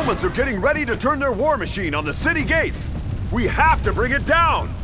Romans are getting ready to turn their war machine on the city gates. We have to bring it down!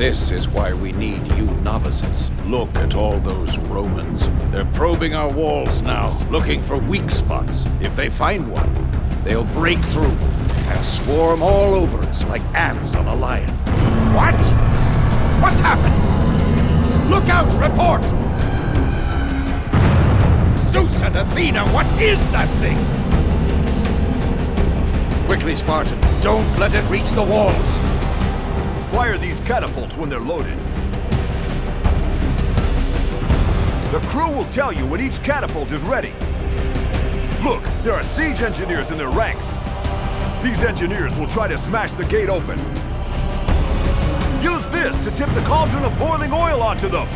This is why we need you novices. Look at all those Romans. They're probing our walls now, looking for weak spots. If they find one, they'll break through and swarm all over us like ants on a lion. What? What's happening? Look out, report! Zeus and Athena, what is that thing? Quickly, Spartan, don't let it reach the walls. Fire these catapults when they're loaded. The crew will tell you when each catapult is ready. Look, there are siege engineers in their ranks. These engineers will try to smash the gate open. Use this to tip the cauldron of boiling oil onto them.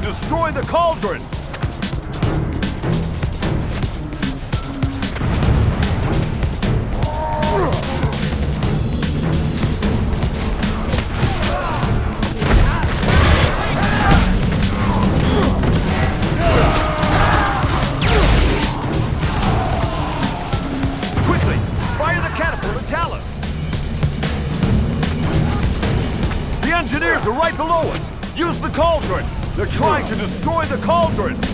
To destroy the cauldron! To destroy the cauldron!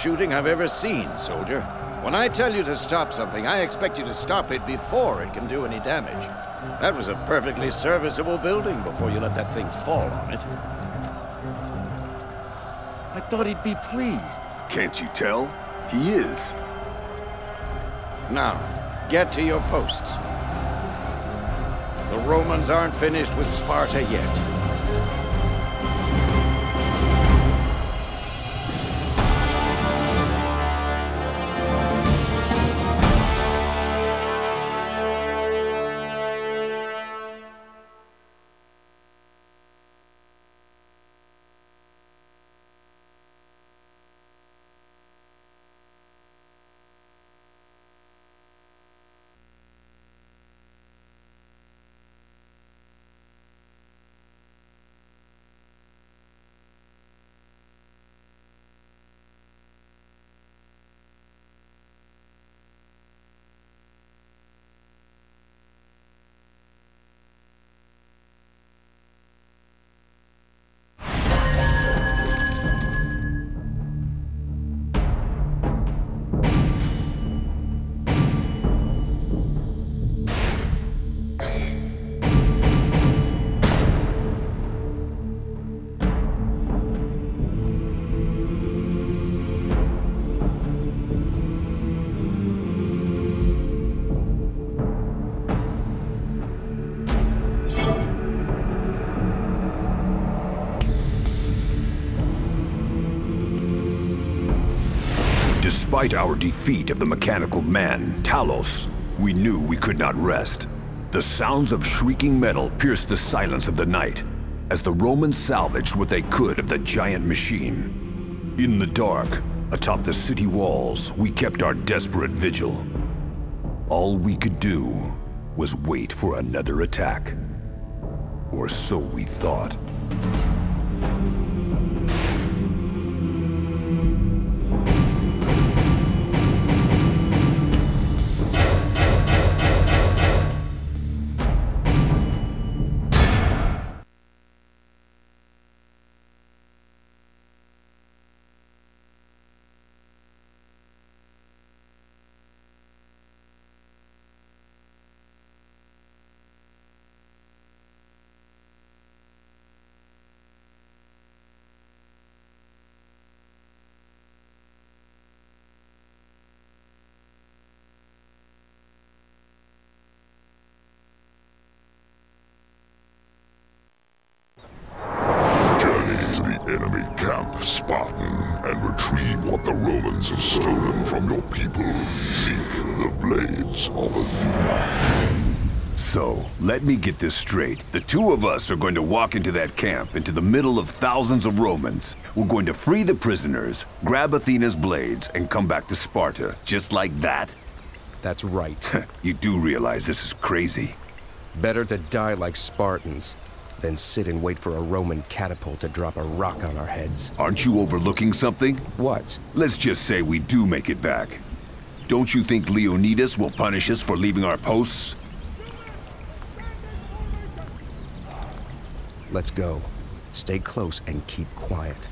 Shooting I've ever seen, soldier. When I tell you to stop something, I expect you to stop it before it can do any damage. That was a perfectly serviceable building before you let that thing fall on it. I thought he'd be pleased. Can't you tell? He is. Now, get to your posts. The Romans aren't finished with Sparta yet. Despite our defeat of the mechanical man, Talos, we knew we could not rest. The sounds of shrieking metal pierced the silence of the night, as the Romans salvaged what they could of the giant machine. In the dark, atop the city walls, we kept our desperate vigil. All we could do was wait for another attack. Or so we thought. Let me get this straight. The two of us are going to walk into that camp, into the middle of thousands of Romans. We're going to free the prisoners, grab Athena's blades, and come back to Sparta, just like that. That's right. you do realize this is crazy. Better to die like Spartans than sit and wait for a Roman catapult to drop a rock on our heads. Aren't you overlooking something? What? Let's just say we do make it back. Don't you think Leonidas will punish us for leaving our posts? Let's go. Stay close and keep quiet.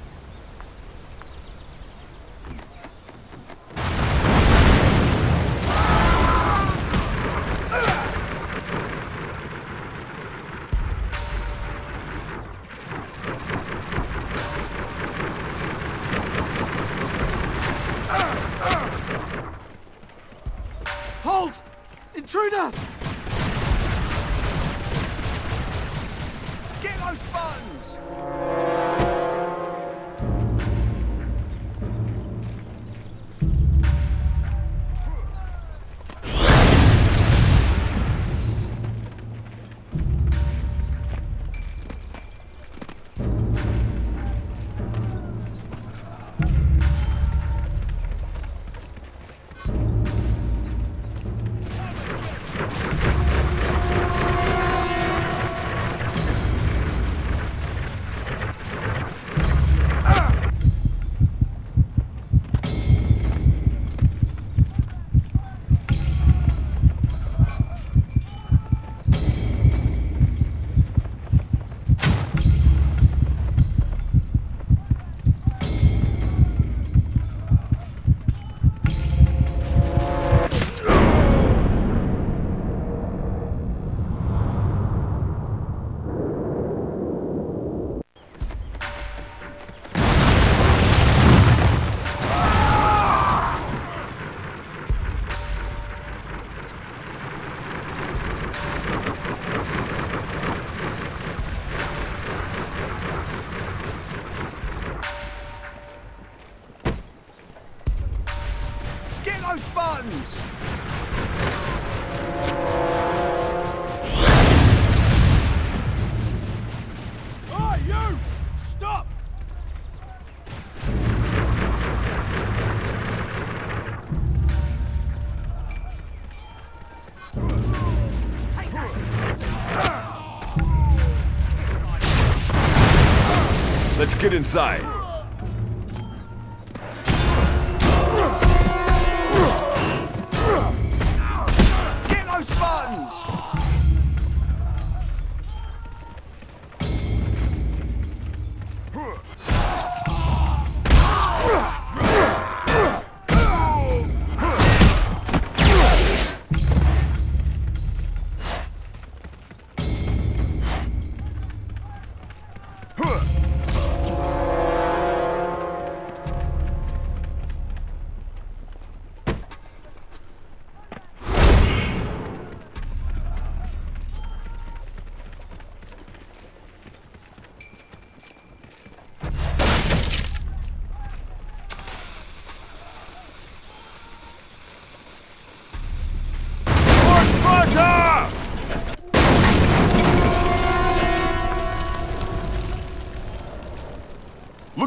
Get inside.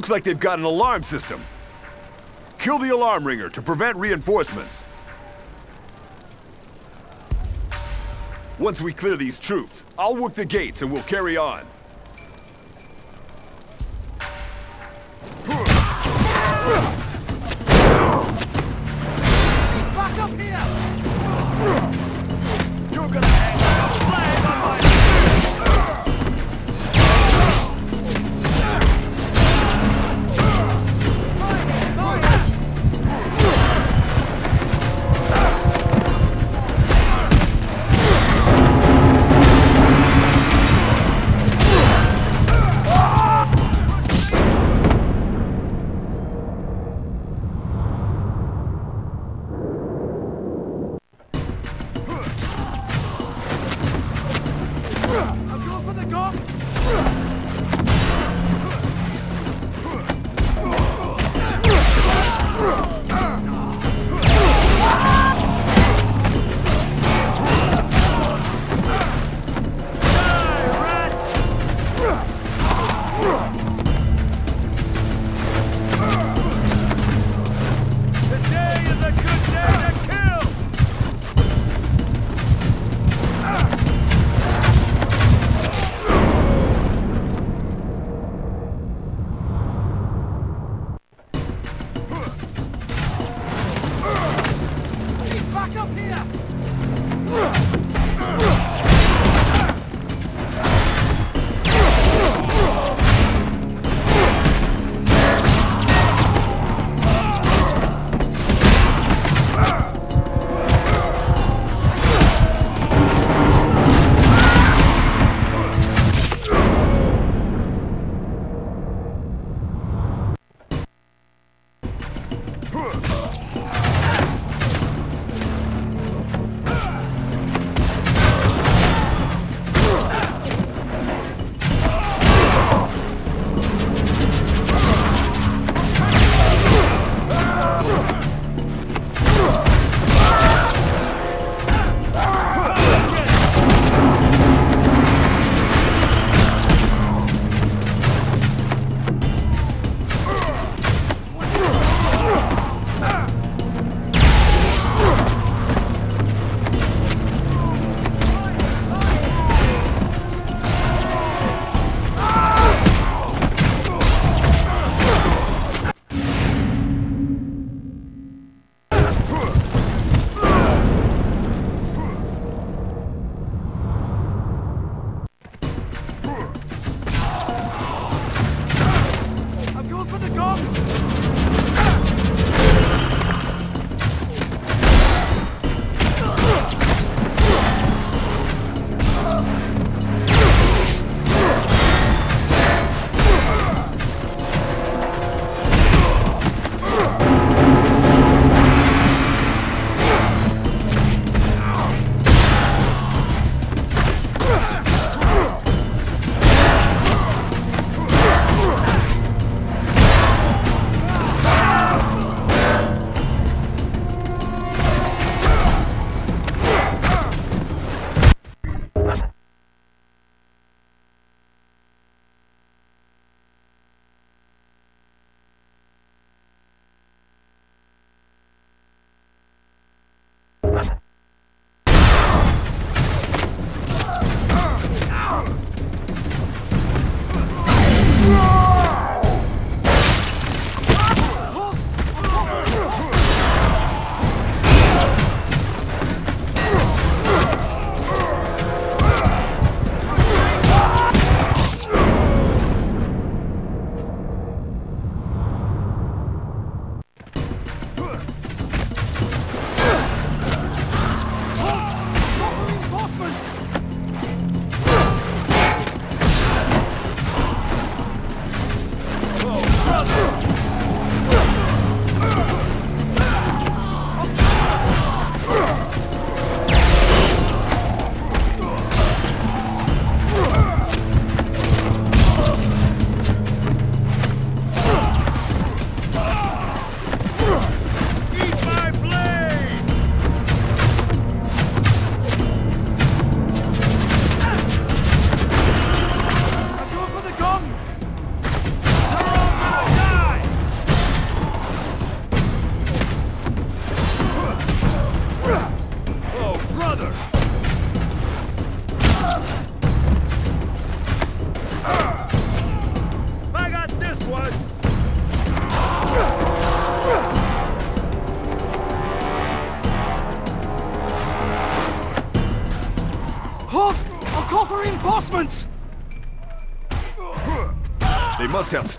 Looks like they've got an alarm system. Kill the alarm ringer to prevent reinforcements. Once we clear these troops, I'll work the gates and we'll carry on.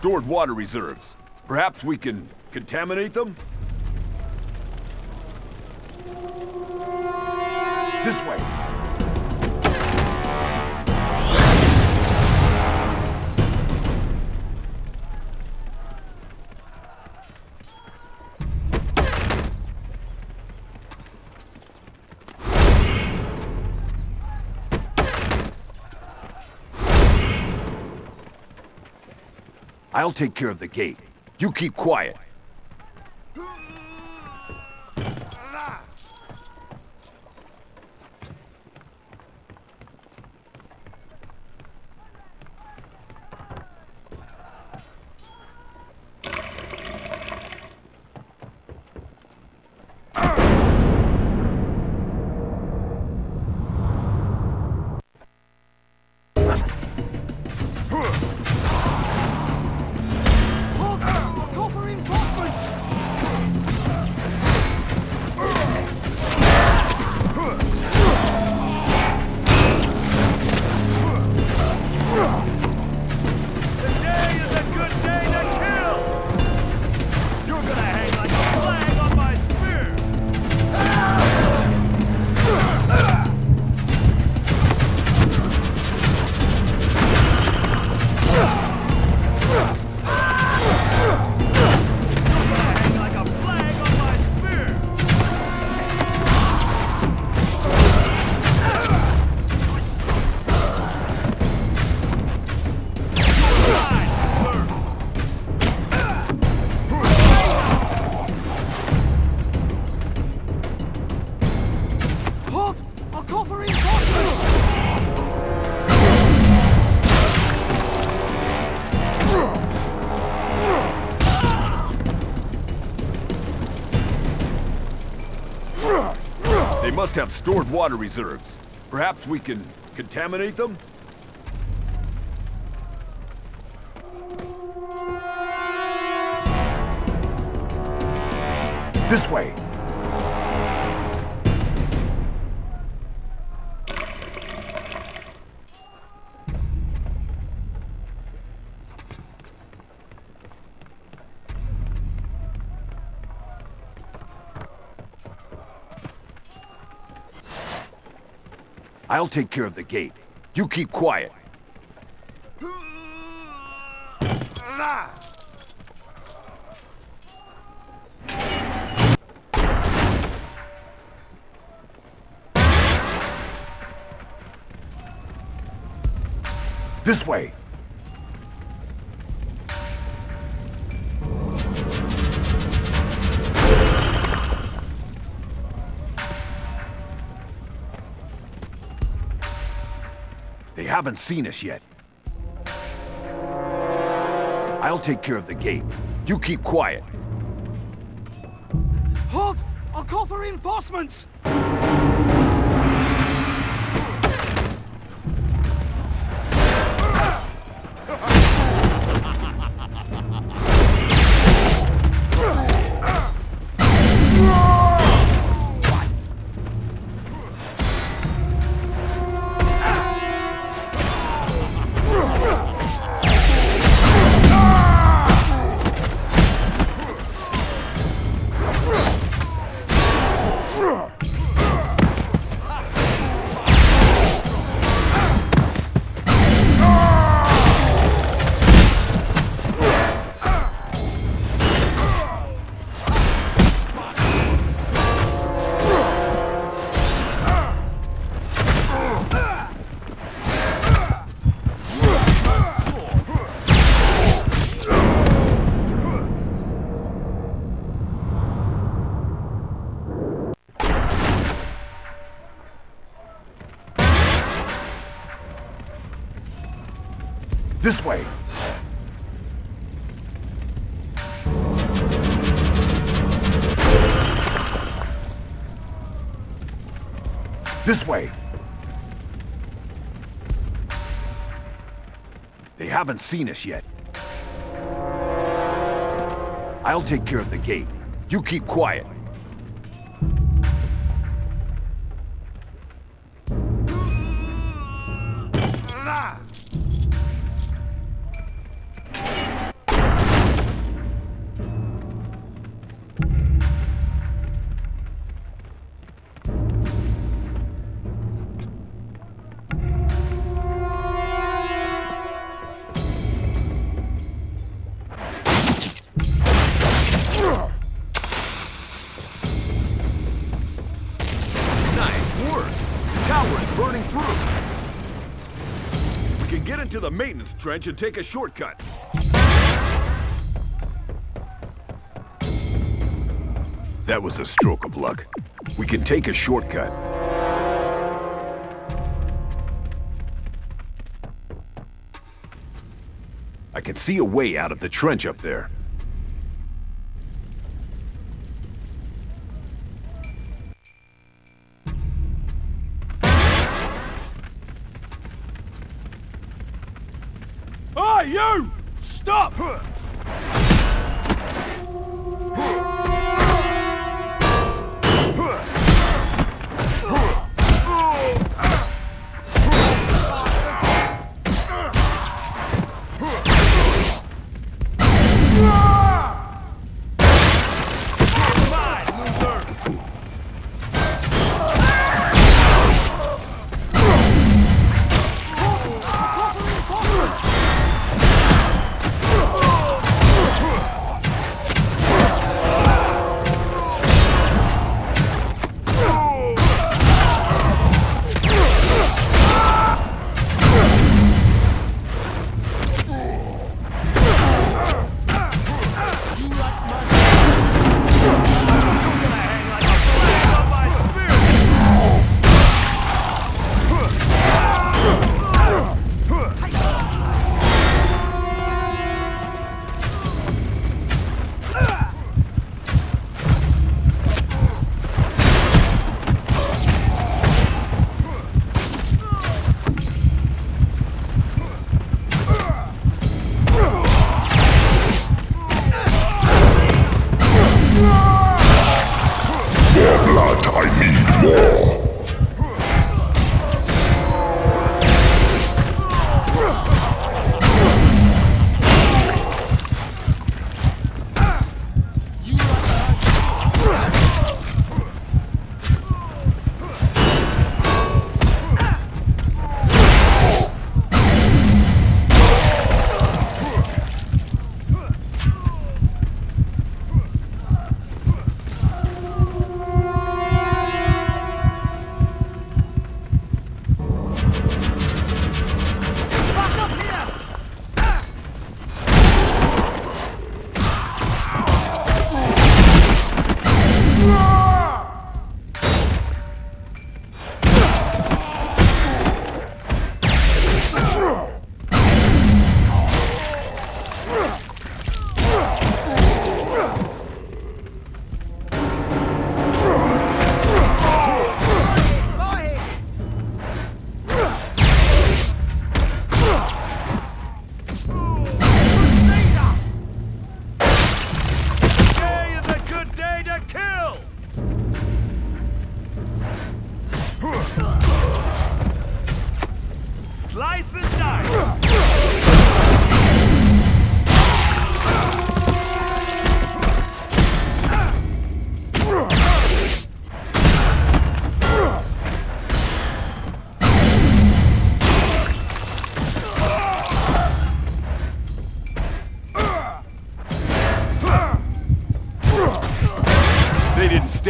Stored water reserves. Perhaps we can contaminate them? I'll take care of the gate. You keep quiet. Must have stored water reserves. Perhaps we can contaminate them? This way. I'll take care of the gate. You keep quiet. This way. Haven't seen us yet. I'll take care of the gate. You keep quiet. Halt! I'll call for reinforcements! Haven't seen us yet. I'll take care of the gate. You keep quiet. Trench and take a shortcut. That was a stroke of luck. We can take a shortcut. I can see a way out of the trench up there.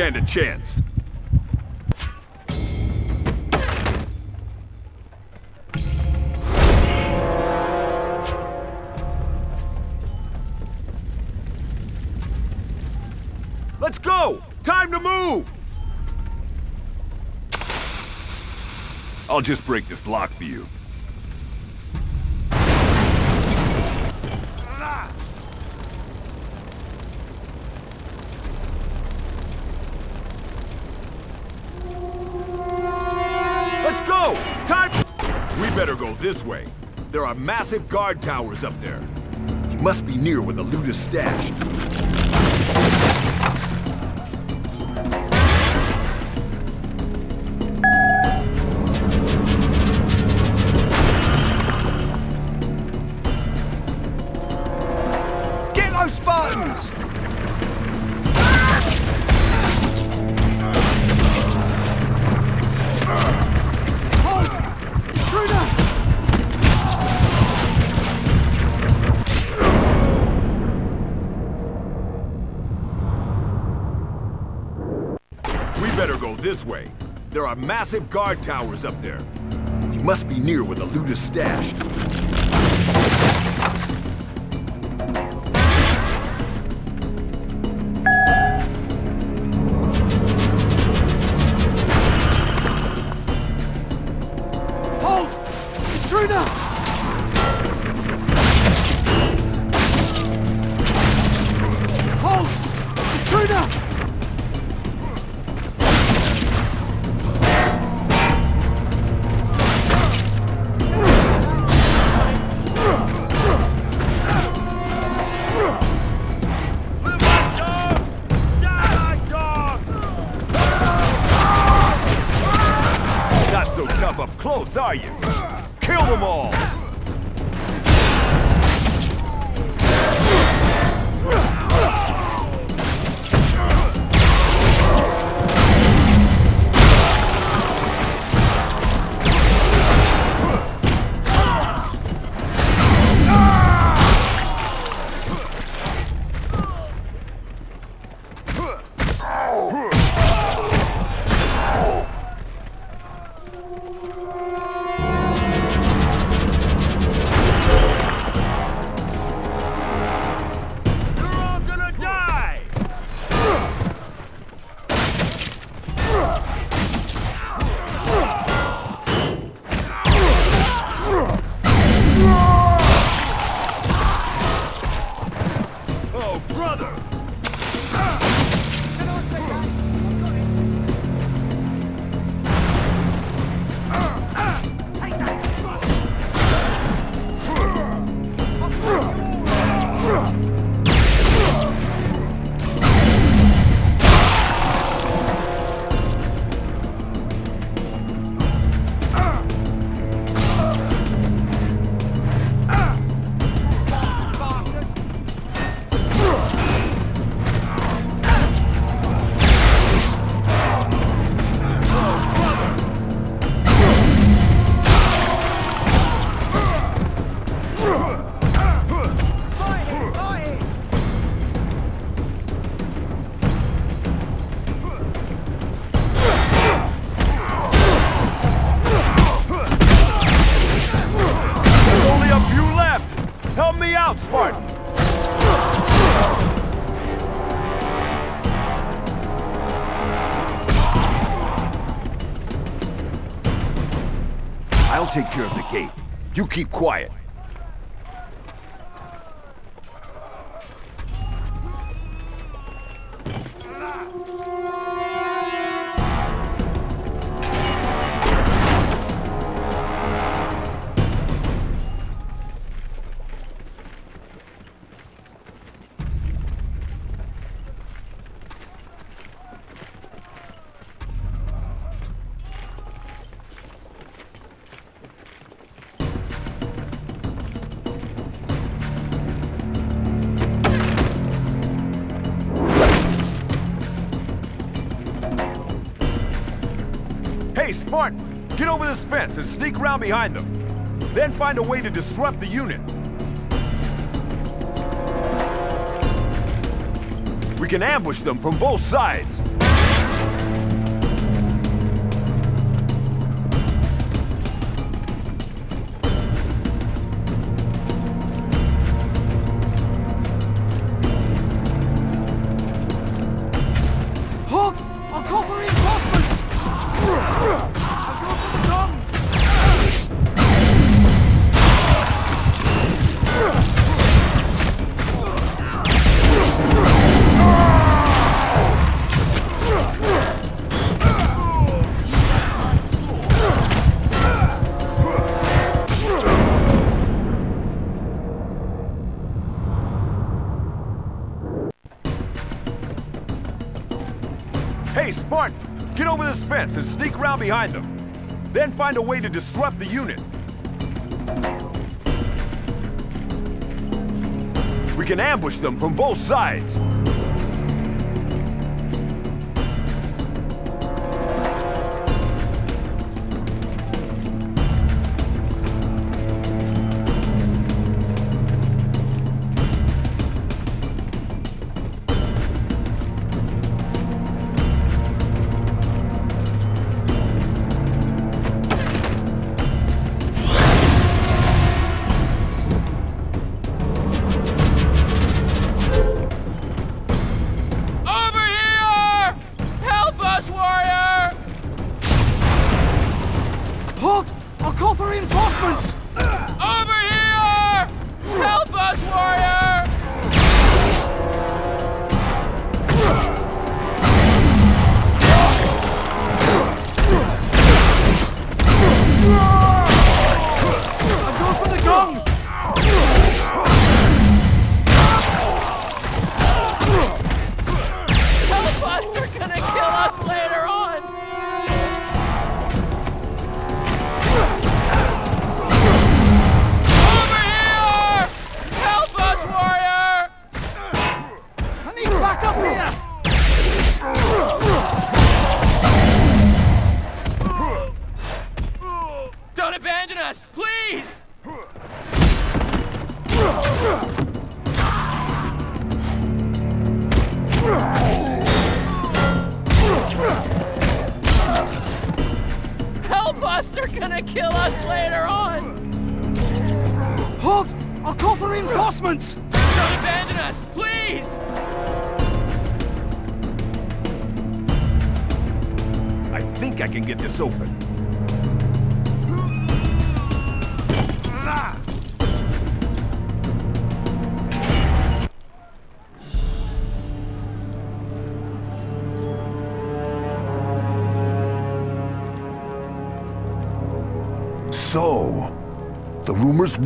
Stand a chance. Let's go! Time to move! I'll just break this lock for you. Are massive guard towers up there. We must be near where the loot is stashed. Guard towers up there. We must be near where the loot is stashed. And sneak around behind them. Then find a way to disrupt the unit. We can ambush them from both sides. Find a way to disrupt the unit. We can ambush them from both sides.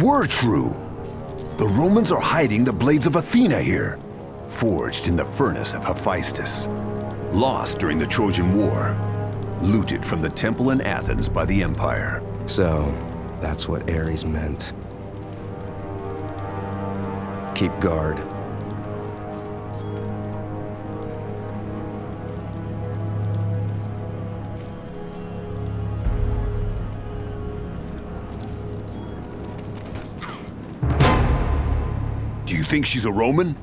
Were true. The Romans are hiding the blades of Athena here, forged in the furnace of Hephaestus. Lost during the Trojan War, looted from the temple in Athens by the Empire. So, that's what Ares meant. Keep guard. Think she's a Roman?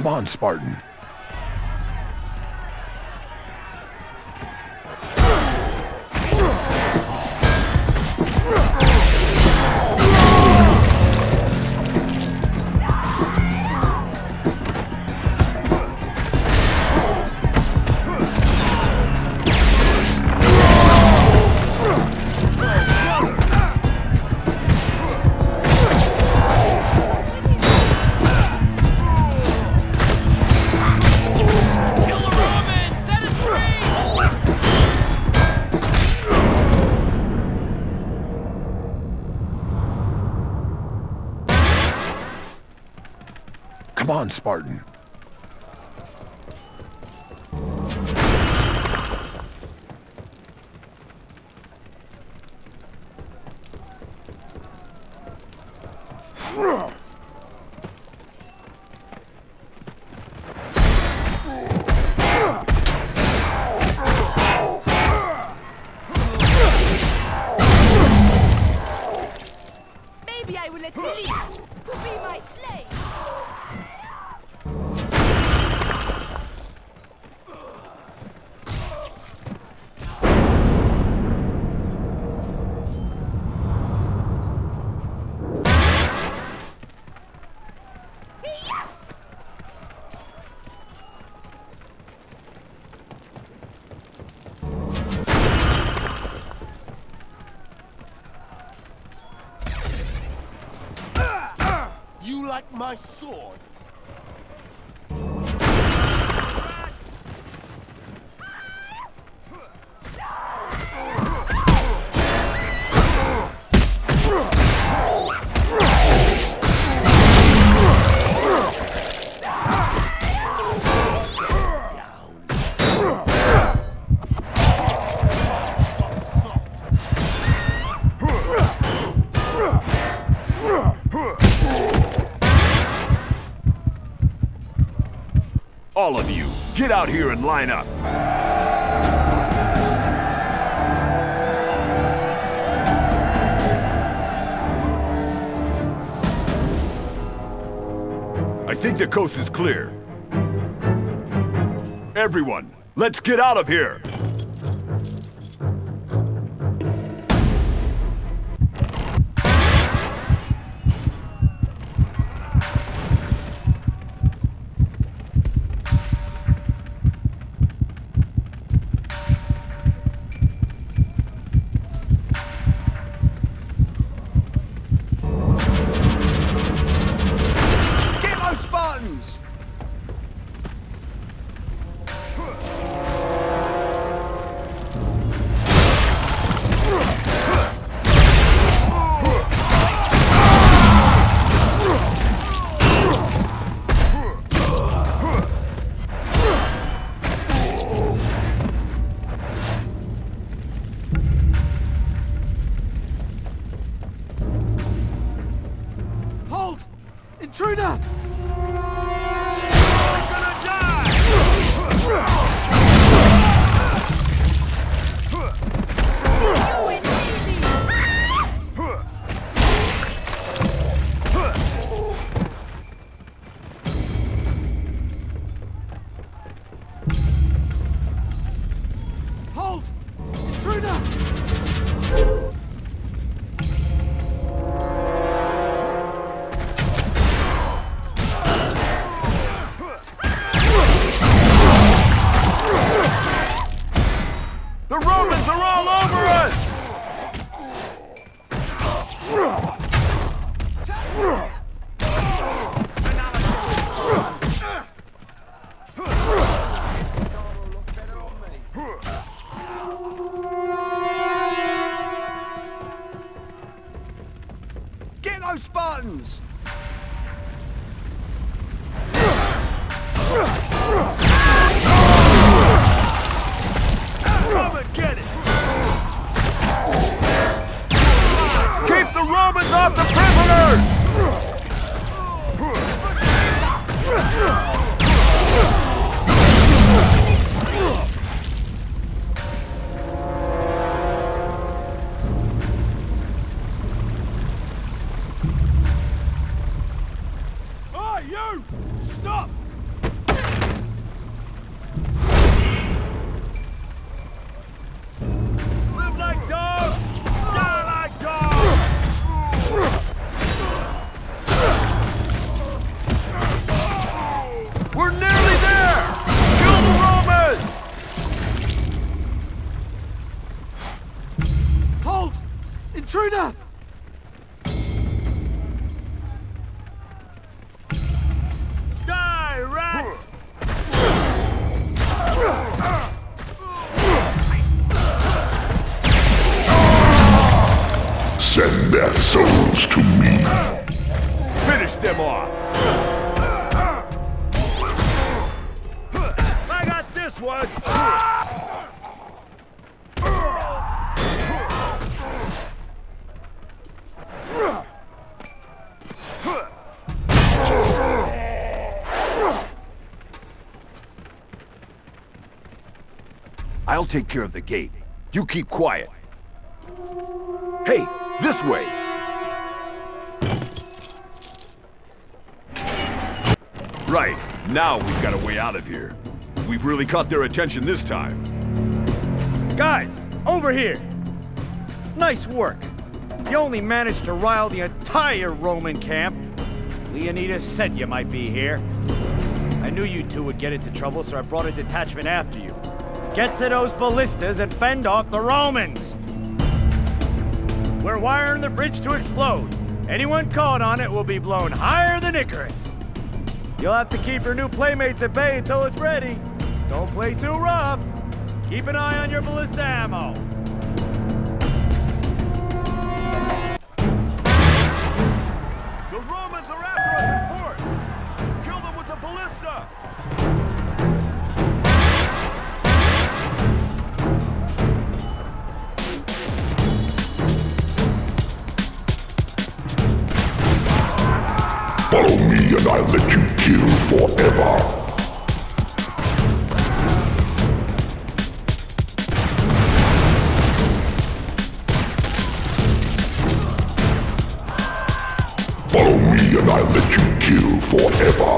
Come on, Spartan. On, Spartan. My All of you, get out here and line up. I think the coast is clear. Everyone, let's get out of here! Take care of the gate. You keep quiet. Hey, this way! Right, now we've got a way out of here. We've really caught their attention this time. Guys, over here! Nice work. You only managed to rile the entire Roman camp. Leonidas said you might be here. I knew you two would get into trouble, so I brought a detachment after you. Get to those ballistas and fend off the Romans! We're wiring the bridge to explode. Anyone caught on it will be blown higher than Icarus. You'll have to keep your new playmates at bay until it's ready. Don't play too rough. Keep an eye on your ballista ammo. Forever. Follow me and I'll let you kill forever.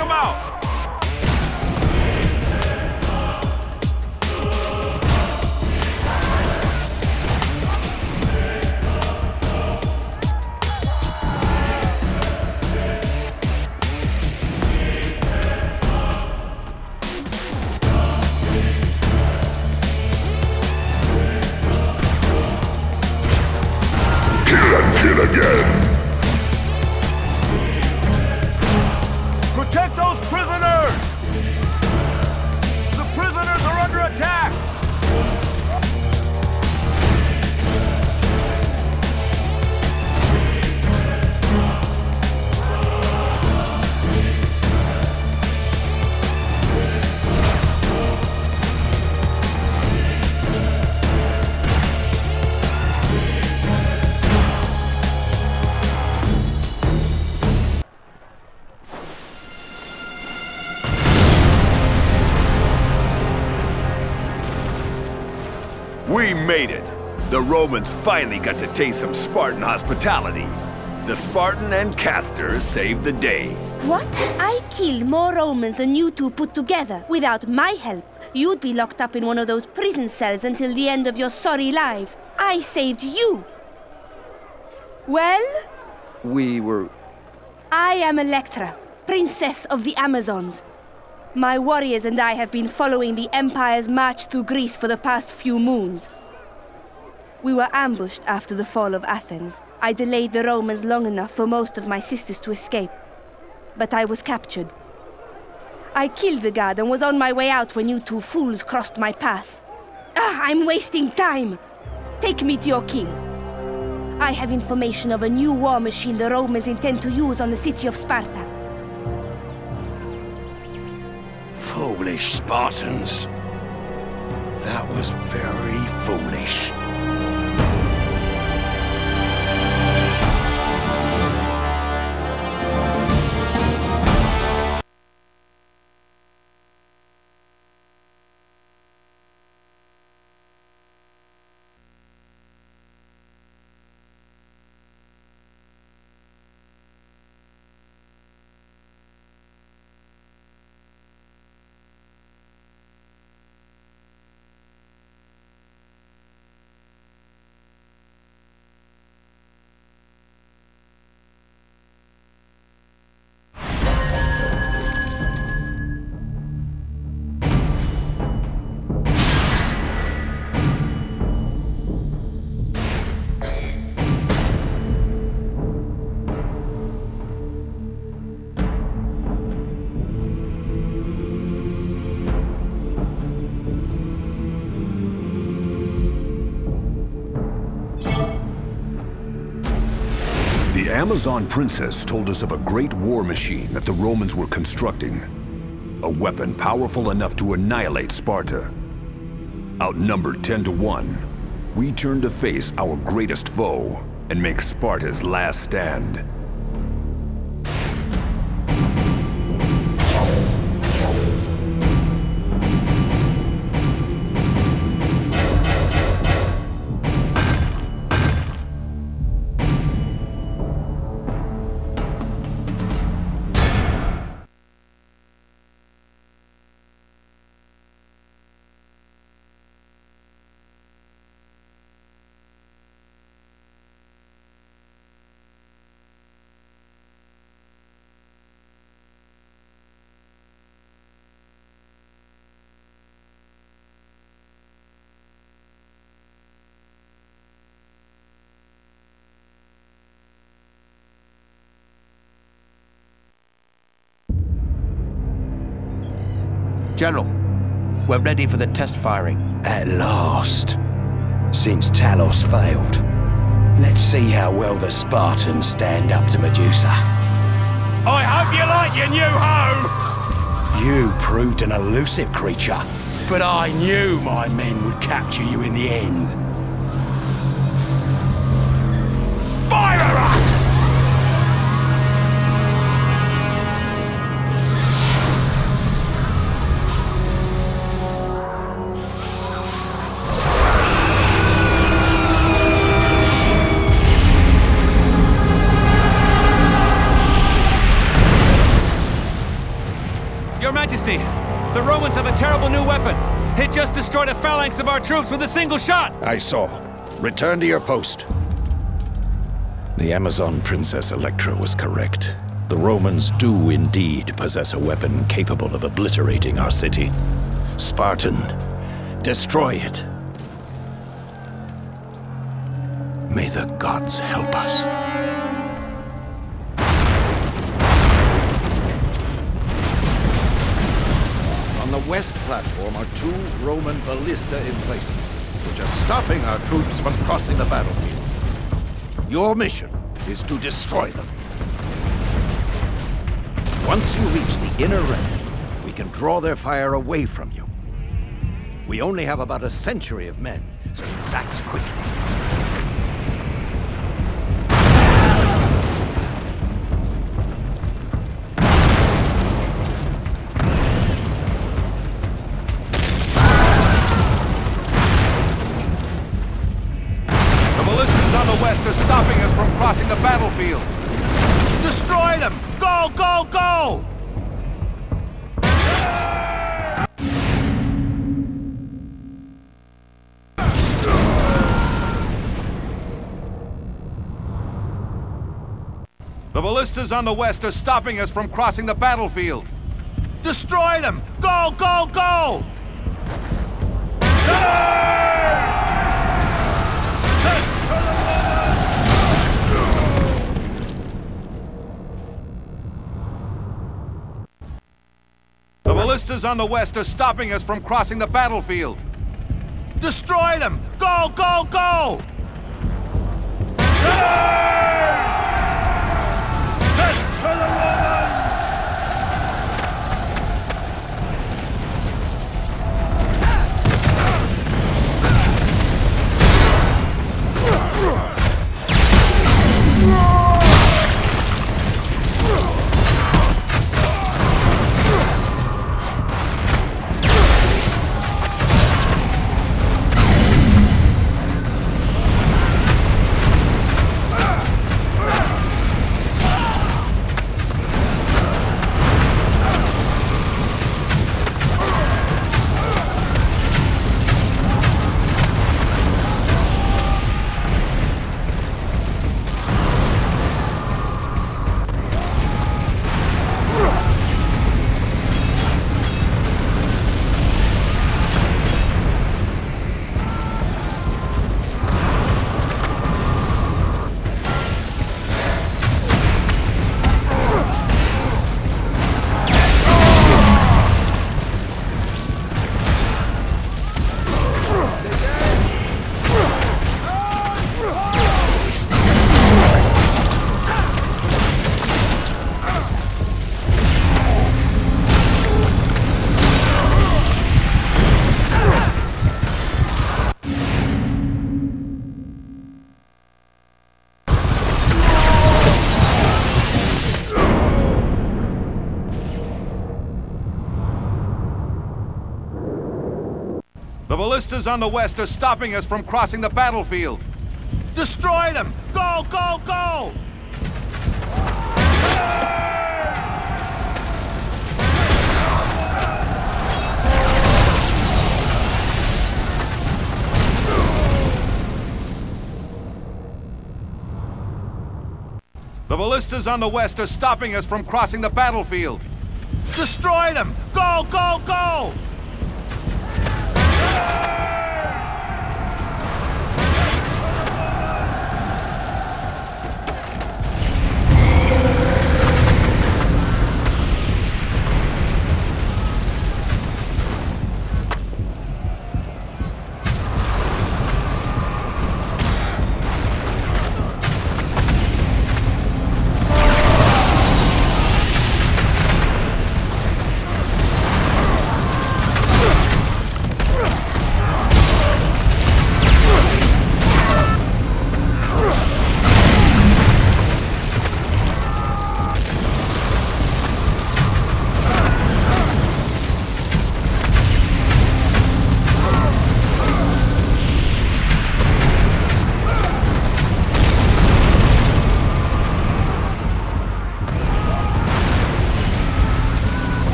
Them out! The Romans finally got to taste some Spartan hospitality. The Spartan and Castor saved the day. What? I killed more Romans than you two put together. Without my help, you'd be locked up in one of those prison cells until the end of your sorry lives. I saved you. Well, We were. I am Electra, Princess of the Amazons. My warriors and I have been following the Empire's march through Greece for the past few moons. We were ambushed after the fall of Athens. I delayed the Romans long enough for most of my sisters to escape. But I was captured. I killed the guard and was on my way out when you two fools crossed my path. Ah, I'm wasting time! Take me to your king. I have information of a new war machine the Romans intend to use on the city of Sparta. Foolish Spartans. That was very foolish. Amazon Princess told us of a great war machine that the Romans were constructing. A weapon powerful enough to annihilate Sparta. Outnumbered 10 to 1, we turn to face our greatest foe and make Sparta's last stand. Test firing. At last. Since Talos failed. Let's see how well the Spartans stand up to Medusa. I hope you like your new home! You proved an elusive creature, but I knew my men would capture you in the end. It just destroyed a phalanx of our troops with a single shot. I saw. Return to your post. The Amazon Princess Electra was correct. The Romans do indeed possess a weapon capable of obliterating our city. Spartan, destroy it. May the gods help us. West platform are two Roman ballista emplacements, which are stopping our troops from crossing the battlefield. Your mission is to destroy them. Once you reach the inner ring, we can draw their fire away from you. We only have about a century of men, so must act quickly. resistors on the west are stopping us from crossing the battlefield. Destroy them! Go, go, go! The ballistas on the west are stopping us from crossing the battlefield. Destroy them! Go, go, go! Turn! Ballistas on the west are stopping us from crossing the battlefield. Destroy them! Go, go, go! The ballistas on the west are stopping us from crossing the battlefield. Destroy them! Go, go, go! If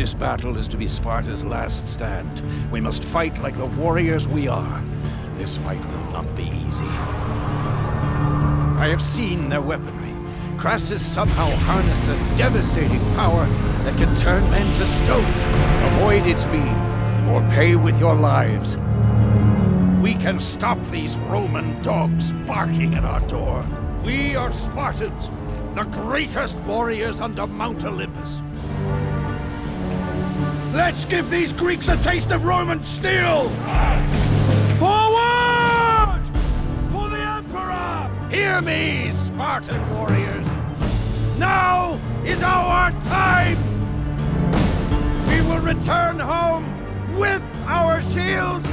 this battle is to be Sparta's last stand, we must fight like the warriors we are. This fight will not be easy. I have seen their weaponry. Crassus somehow harnessed a devastating power that can turn men to stone. Avoid its beam, or pay with your lives. We can stop these Roman dogs barking at our door. We are Spartans, the greatest warriors under Mount Olympus. Let's give these Greeks a taste of Roman steel! Forward! For the Emperor! Hear me, Spartan warriors! Now is our time! We will return home with our shields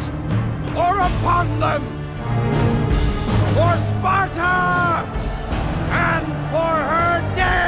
or upon them! For Sparta! And for her dead!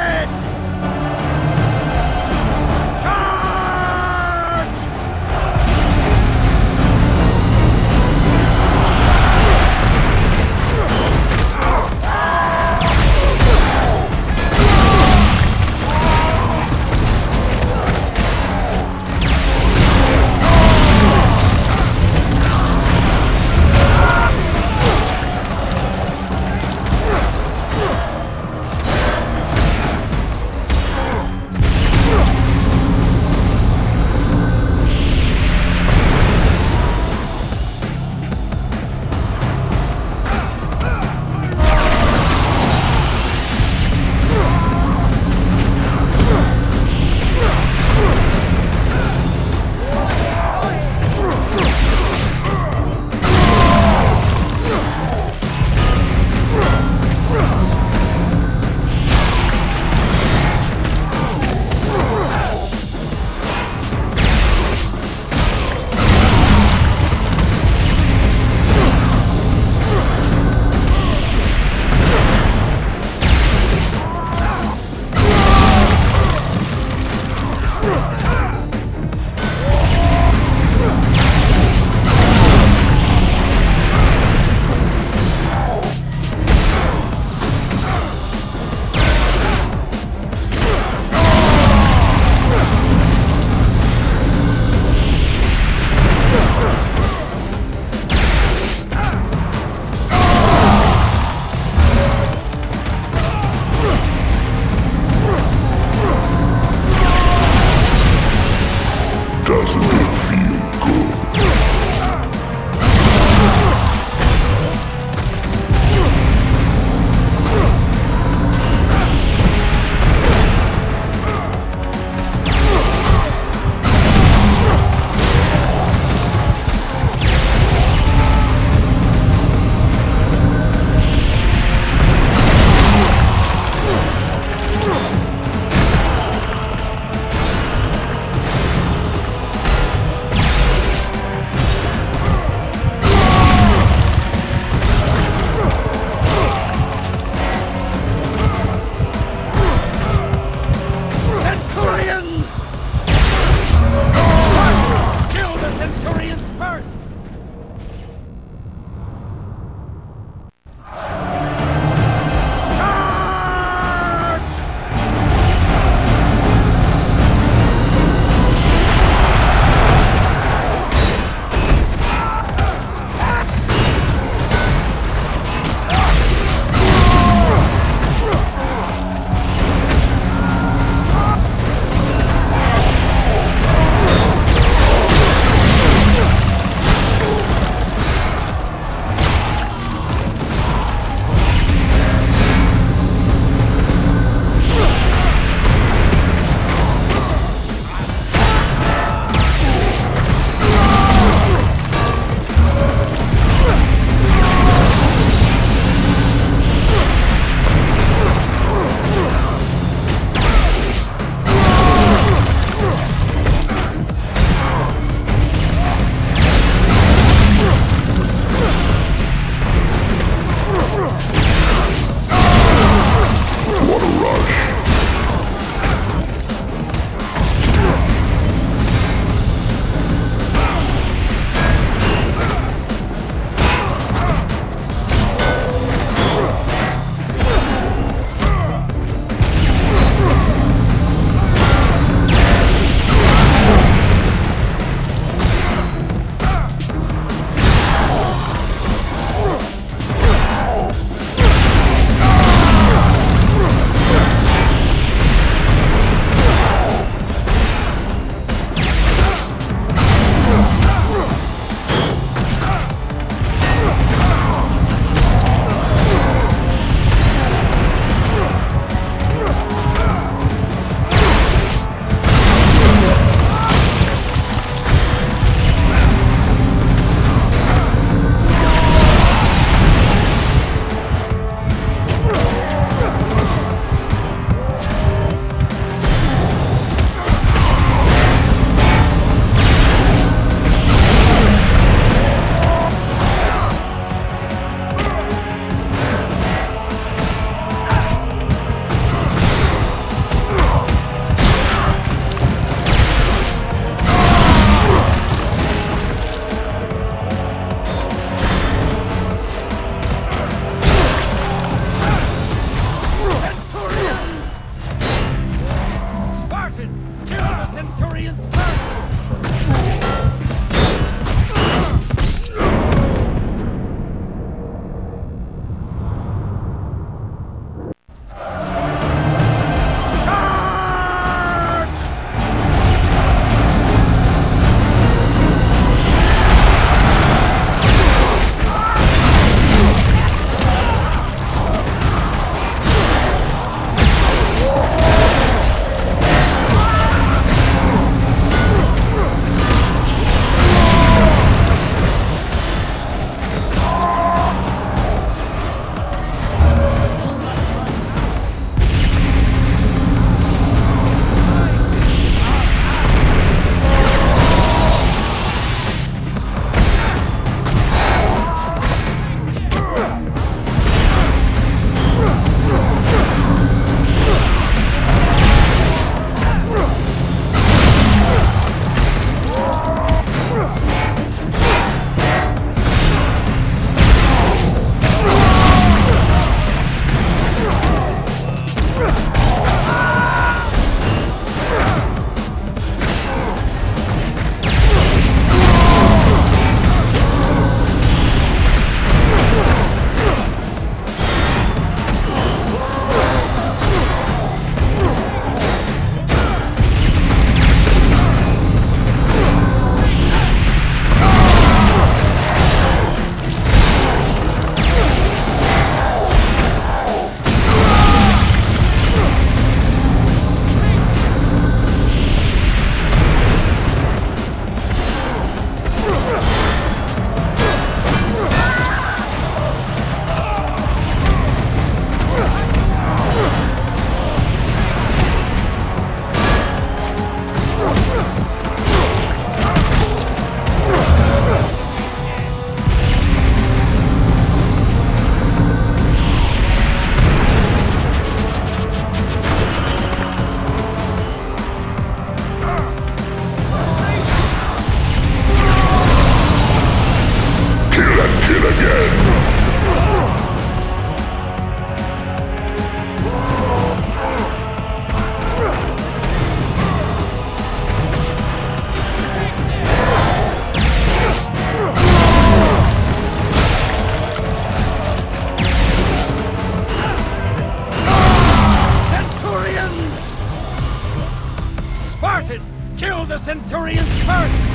Spartan! Kill the Centurions first!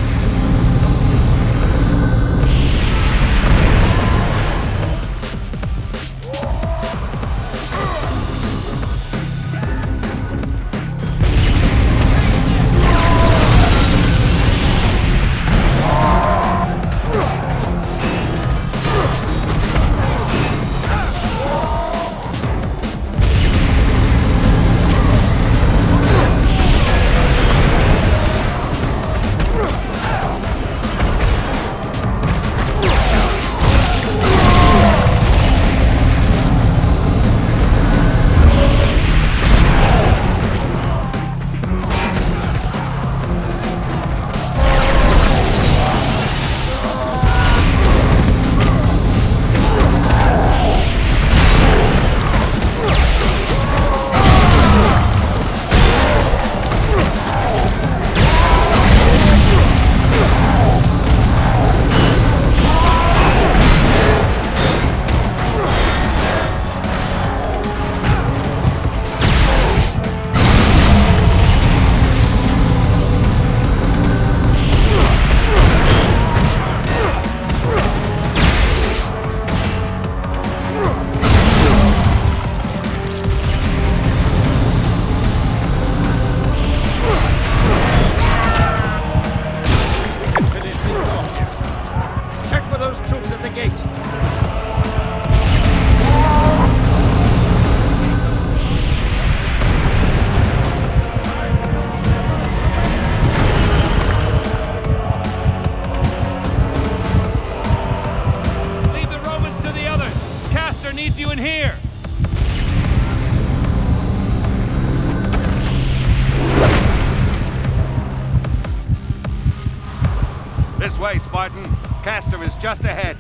Spartan. Castor is just ahead.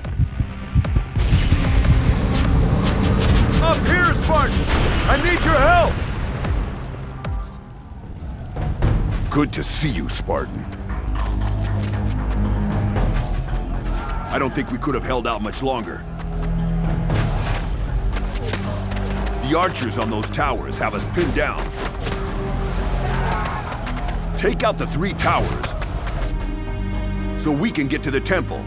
Up here, Spartan! I need your help! Good to see you, Spartan. I don't think we could have held out much longer. The archers on those towers have us pinned down. Take out the three towers so we can get to the temple.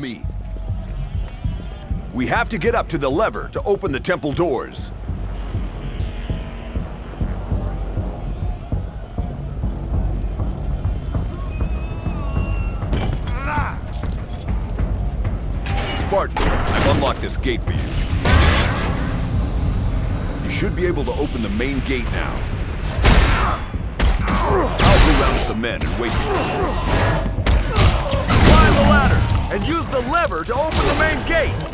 Me. We have to get up to the lever to open the temple doors. Spartan, I've unlocked this gate for you. You should be able to open the main gate now. I'll go round the men and wait for you. Climb the ladder and use the lever to open the main gate.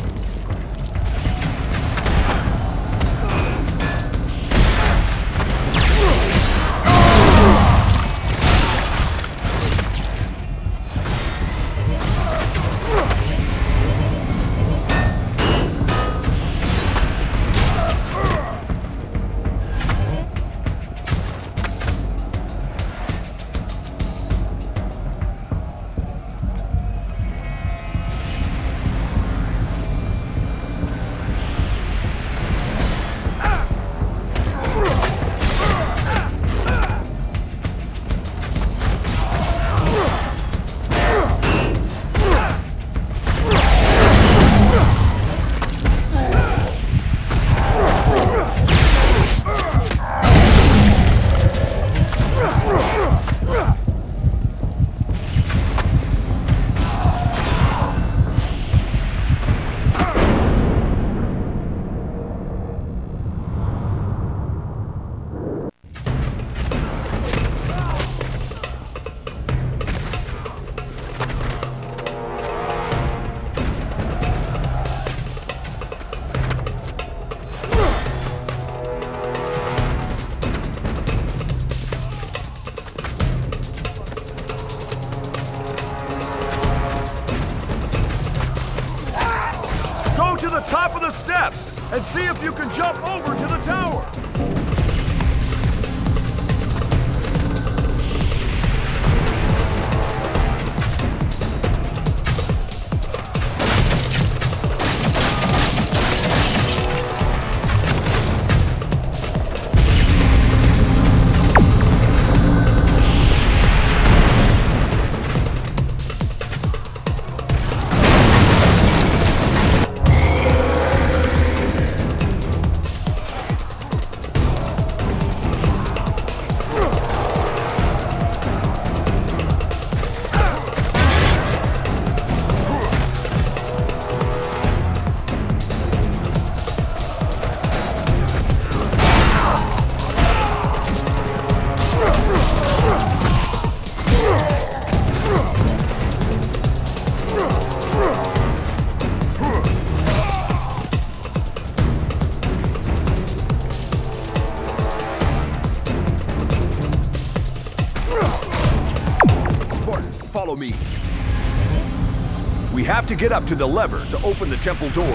to get up to the lever to open the temple doors.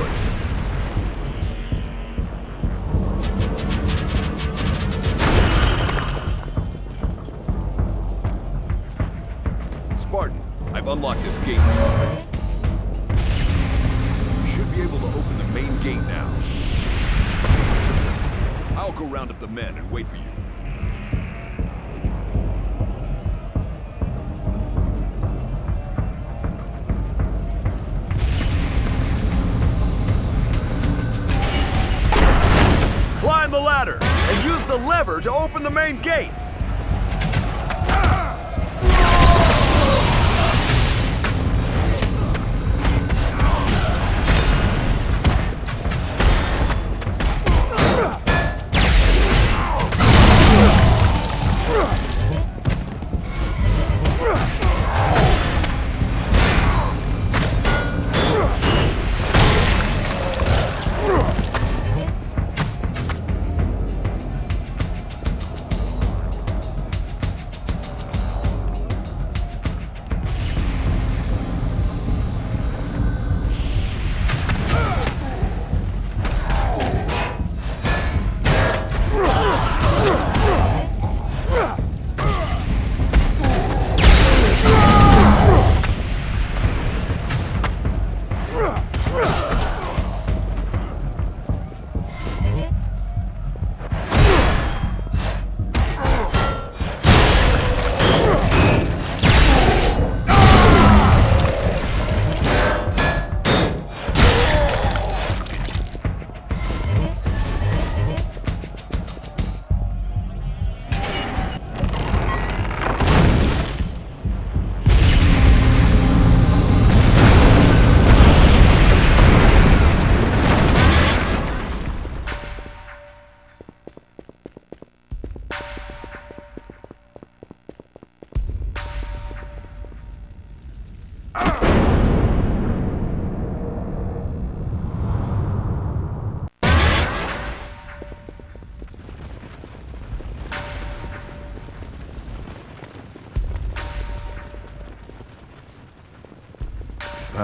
Spartan, I've unlocked this gate. You should be able to open the main gate now. I'll go round up the men and wait for you. to open the main gate.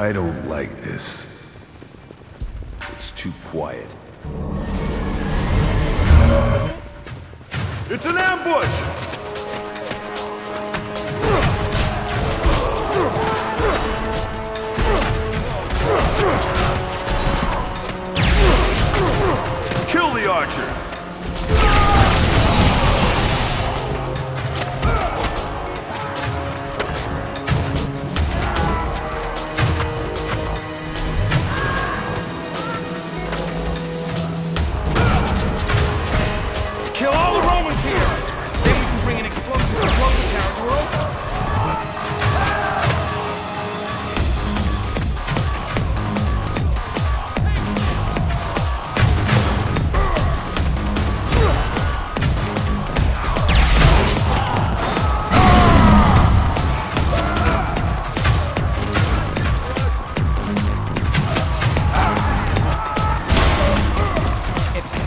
I don't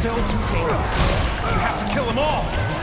still too dangerous. You have to kill them all.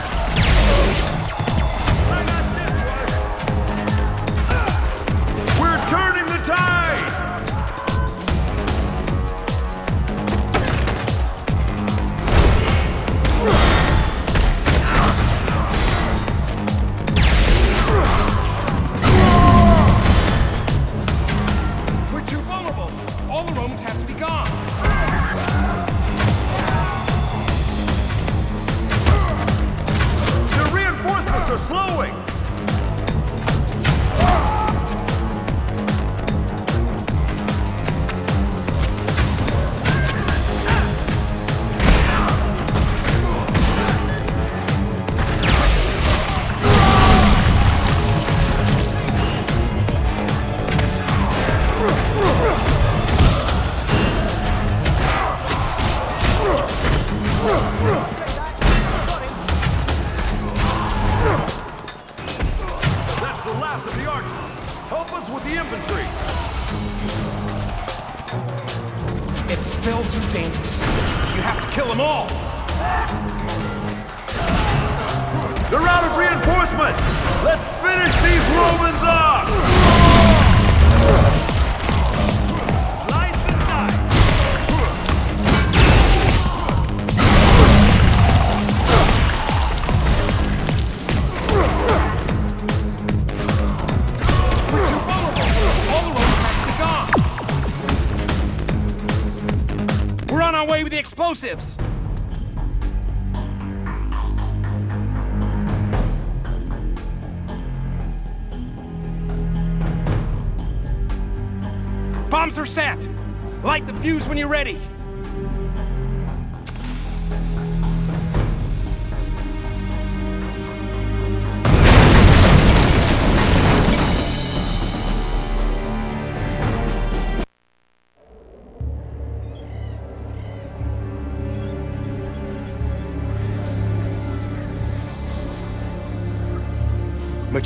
Explosives!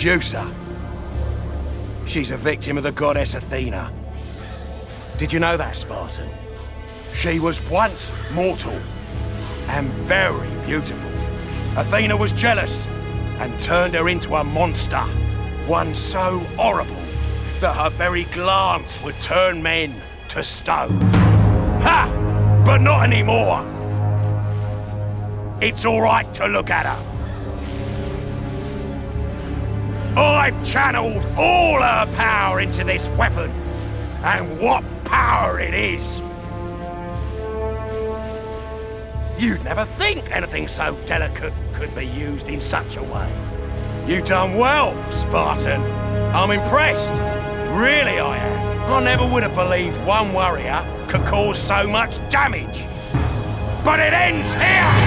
Medusa. She's a victim of the goddess Athena. Did you know that, Spartan? She was once mortal and very beautiful. Athena was jealous and turned her into a monster. One so horrible that her very glance would turn men to stone. Ha! But not anymore. It's all right to look at her. I've channeled all her power into this weapon. And what power it is! You'd never think anything so delicate could be used in such a way. You've done well, Spartan. I'm impressed. Really I am. I never would have believed one warrior could cause so much damage. But it ends here!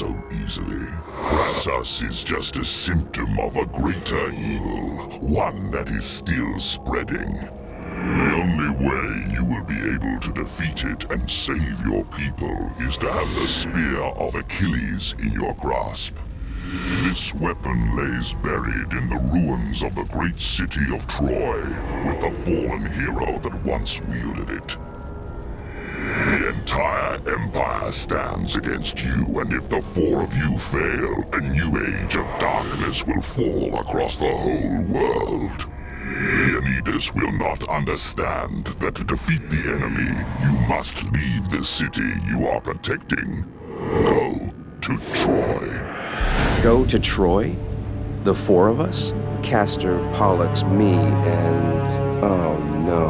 So easily. Crassus is just a symptom of a greater evil, one that is still spreading. The only way you will be able to defeat it and save your people is to have the Spear of Achilles in your grasp. This weapon lays buried in the ruins of the great city of Troy, with the fallen hero that once wielded it. Entire Empire stands against you, and if the four of you fail, a new age of darkness will fall across the whole world. Leonidas will not understand that to defeat the enemy, you must leave the city you are protecting. Go to Troy. Go to Troy? The four of us? Castor, Pollux, me, and... Oh no.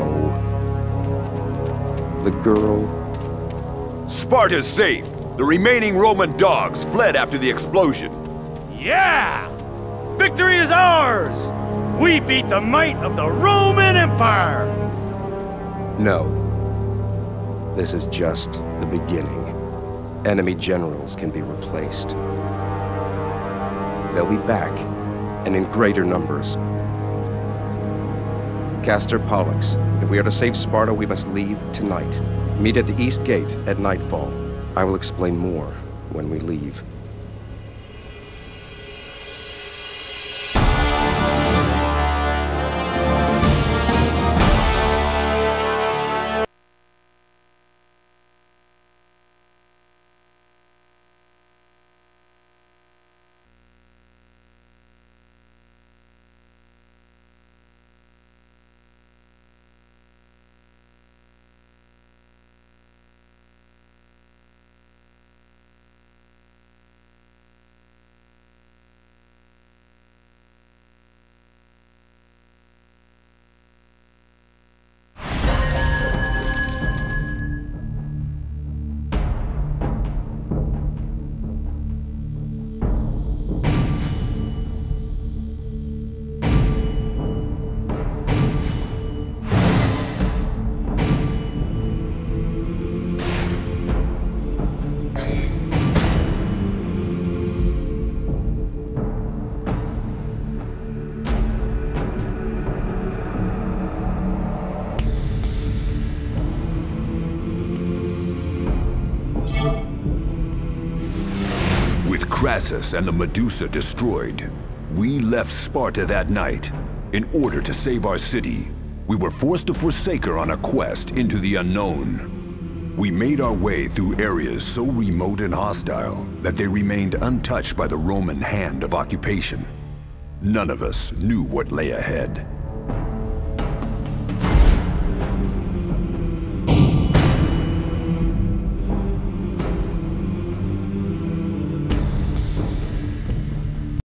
The girl... Sparta's safe! The remaining Roman dogs fled after the explosion. Yeah! Victory is ours! We beat the might of the Roman Empire! No. This is just the beginning. Enemy generals can be replaced. They'll be back, and in greater numbers. Castor Pollux, if we are to save Sparta, we must leave tonight. Meet at the East Gate at nightfall. I will explain more when we leave. Crassus and the Medusa destroyed, we left Sparta that night. In order to save our city, we were forced to forsake her on a quest into the unknown. We made our way through areas so remote and hostile that they remained untouched by the Roman hand of occupation. None of us knew what lay ahead.